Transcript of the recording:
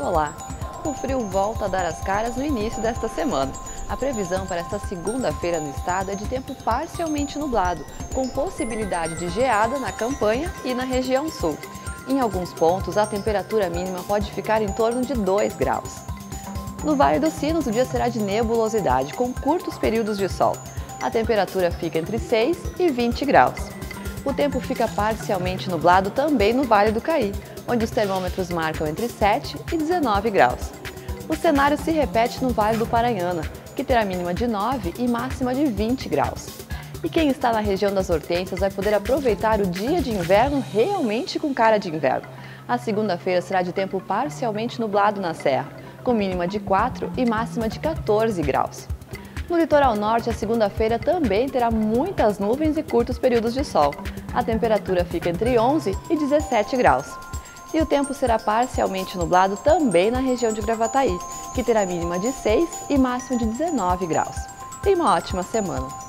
Olá! O frio volta a dar as caras no início desta semana. A previsão para esta segunda-feira no estado é de tempo parcialmente nublado, com possibilidade de geada na campanha e na região sul. Em alguns pontos, a temperatura mínima pode ficar em torno de 2 graus. No Vale dos Sinos, o dia será de nebulosidade, com curtos períodos de sol. A temperatura fica entre 6 e 20 graus. O tempo fica parcialmente nublado também no Vale do Caí, onde os termômetros marcam entre 7 e 19 graus. O cenário se repete no Vale do Paranhana, que terá mínima de 9 e máxima de 20 graus. E quem está na região das Hortênsias vai poder aproveitar o dia de inverno realmente com cara de inverno. A segunda-feira será de tempo parcialmente nublado na Serra, com mínima de 4 e máxima de 14 graus. No litoral norte, a segunda-feira também terá muitas nuvens e curtos períodos de sol. A temperatura fica entre 11 e 17 graus e o tempo será parcialmente nublado também na região de Gravataí, que terá mínima de 6 e máxima de 19 graus. Tenha uma ótima semana!